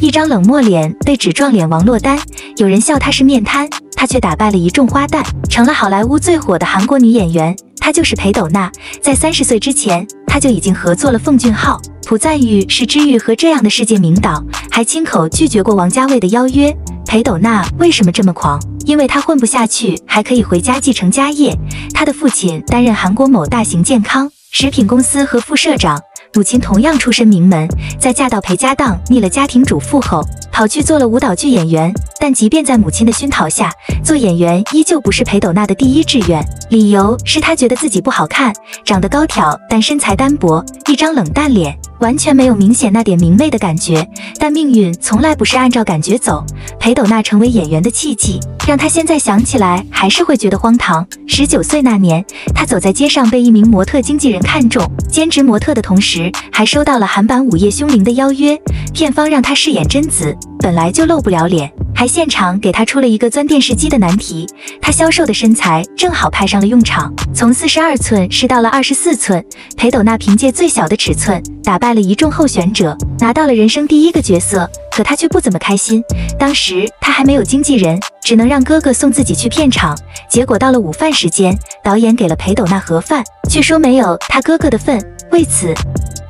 一张冷漠脸被指撞脸王珞丹，有人笑她是面瘫，她却打败了一众花旦，成了好莱坞最火的韩国女演员。她就是裴斗娜，在三十岁之前，她就已经合作了奉俊昊、朴赞玉是知遇和这样的世界名导，还亲口拒绝过王家卫的邀约。裴斗娜为什么这么狂？因为她混不下去，还可以回家继承家业。她的父亲担任韩国某大型健康食品公司和副社长。母亲同样出身名门，在嫁到裴家当腻了家庭主妇后，跑去做了舞蹈剧演员。但即便在母亲的熏陶下，做演员依旧不是裴斗娜的第一志愿。理由是她觉得自己不好看，长得高挑，但身材单薄，一张冷淡脸，完全没有明显那点明媚的感觉。但命运从来不是按照感觉走，裴斗娜成为演员的契机，让她现在想起来还是会觉得荒唐。十九岁那年，她走在街上，被一名模特经纪人看中，兼职模特的同时。还收到了韩版《午夜凶铃》的邀约，片方让她饰演贞子，本来就露不了脸，还现场给他出了一个钻电视机的难题。他消瘦的身材正好派上了用场，从四十二寸试到了二十四寸。裴斗娜凭借最小的尺寸打败了一众候选者，拿到了人生第一个角色。可他却不怎么开心。当时他还没有经纪人，只能让哥哥送自己去片场。结果到了午饭时间，导演给了裴斗娜盒饭，却说没有他哥哥的份。为此。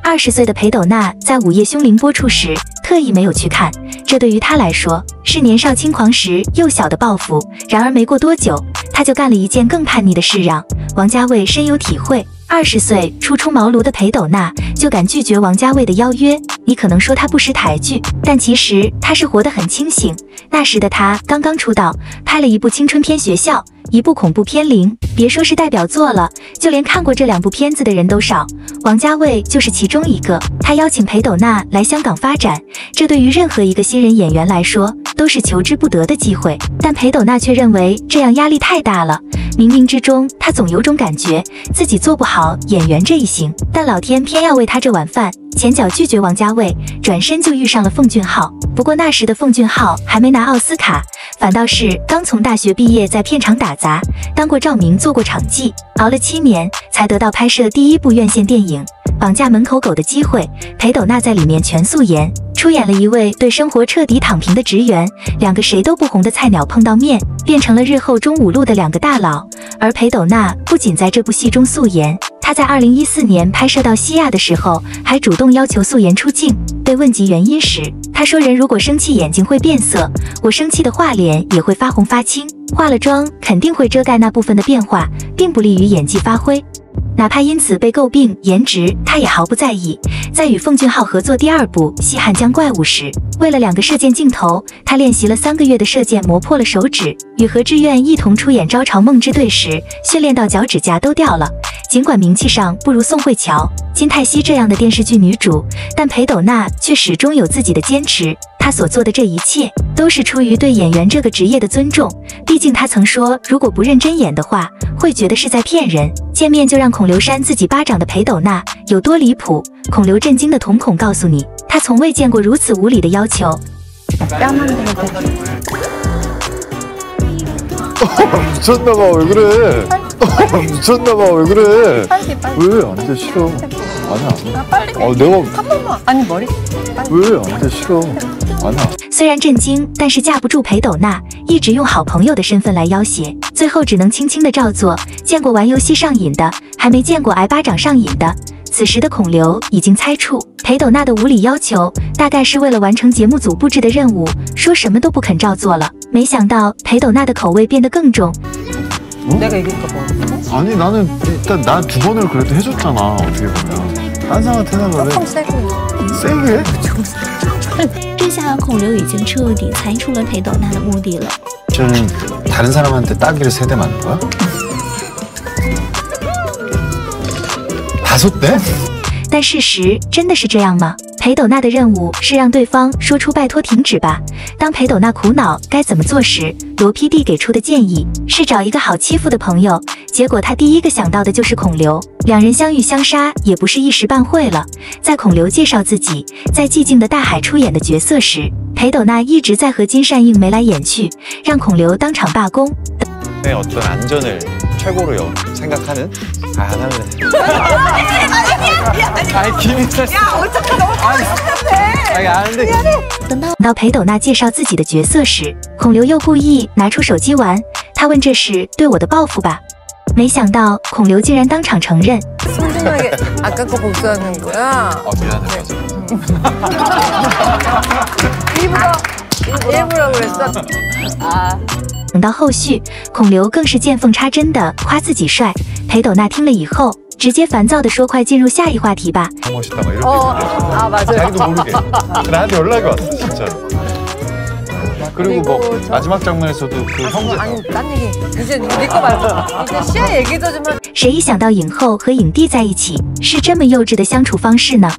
二十岁的裴斗娜在《午夜凶铃》播出时特意没有去看，这对于他来说是年少轻狂时幼小的报复。然而没过多久，他就干了一件更叛逆的事，让王家卫深有体会。二十岁初出茅庐的裴斗娜就敢拒绝王家卫的邀约，你可能说他不识抬举，但其实他是活得很清醒。那时的他刚刚出道，拍了一部青春片《学校》。一部恐怖片零，别说是代表作了，就连看过这两部片子的人都少。王家卫就是其中一个。他邀请裴斗娜来香港发展，这对于任何一个新人演员来说都是求之不得的机会。但裴斗娜却认为这样压力太大了。冥冥之中，她总有种感觉自己做不好演员这一行，但老天偏要喂她这碗饭。前脚拒绝王家卫，转身就遇上了奉俊昊。不过那时的奉俊昊还没拿奥斯卡。反倒是刚从大学毕业，在片场打杂，当过照明，做过场记，熬了七年才得到拍摄第一部院线电影《绑架门口狗》的机会。裴斗娜在里面全素颜，出演了一位对生活彻底躺平的职员，两个谁都不红的菜鸟碰到面，变成了日后中五路的两个大佬。而裴斗娜不仅在这部戏中素颜。她在二零一四年拍摄到西亚的时候，还主动要求素颜出镜。被问及原因时，她说：“人如果生气，眼睛会变色；我生气的话，脸也会发红发青。化了妆肯定会遮盖那部分的变化，并不利于演技发挥。哪怕因此被诟病颜值，他也毫不在意。”在与奉俊昊合作第二部《西汉江怪物》时，为了两个射箭镜头，他练习了三个月的射箭，磨破了手指。与何志愿一同出演《招潮梦之队》时，训练到脚趾甲都掉了。尽管名气上不如宋慧乔、金泰熙这样的电视剧女主，但裴斗娜却始终有自己的坚持。她所做的这一切，都是出于对演员这个职业的尊重。毕竟她曾说，如果不认真演的话，会觉得是在骗人。见面就让孔刘扇自己巴掌的裴斗娜有多离谱？孔刘震惊的瞳孔告诉你，他从未见过如此无理的要求。미쳤나봐왜그래미쳤나봐왜그래왜안돼싫어아니야아내가한번만아니머리왜안돼싫어 아니야虽然震惊，但是架不住裴斗娜一直用好朋友的身份来要挟，最后只能轻轻的照做。见过玩游戏上瘾的，还没见过挨巴掌上瘾的。此时的孔刘已经猜出裴斗娜的无理要求，大概是为了完成节目组布置的任务，说什么都不肯照做了。没想到裴斗娜的口味变得更重。내가이길까봐아니나는일단난두번을그래도해줬잖아어떻게보면딴사람한테는그래세게 这下孔刘已经彻底猜出了裴斗娜的目的了。저는다른사람한테따기를세대맞는거야但事实真的是这样吗？ 裴斗娜的任务是让对方说出拜托停止吧。当裴斗娜苦恼该怎么做时，罗 PD 给出的建议是找一个好欺负的朋友。结果他第一个想到的就是孔刘，两人相遇相杀也不是一时半会了。在孔刘介绍自己在寂静的大海出演的角色时，裴斗娜一直在和金善映眉来眼去，让孔刘当场罢工。 최고로 여, 생각하는? 아, 안 할래. 아니, 김인철 씨. 야, 어차피 너무 아니, 아는데. 等到等到裴斗娜介绍自己的角色时，孔刘又故意拿出手机玩，他问这是对我的报复吧？没想到孔刘竟然当场承认， 순진하게 아까 거 복수하는 거야. 어, 미안해, 맞아. 일부러 일부러 그랬어. 等到后续，孔刘更是见缝插针的夸自己帅。裴斗娜听了以后，直接烦躁的说：“快进入下一话题吧。 더 멋있다, 막 이렇게. 어, 아 맞아요. 자기도 모르게. 나한테 연락이 왔어, 진짜로. 그리고 뭐, 그리고 저- 마지막 장면에서도 그 형제. 아니 딴 얘기. 이제 네거 말고 이제 시아 얘기도 좀 하. ”谁一想到影后和影帝在一起是这么幼稚的相处方式呢？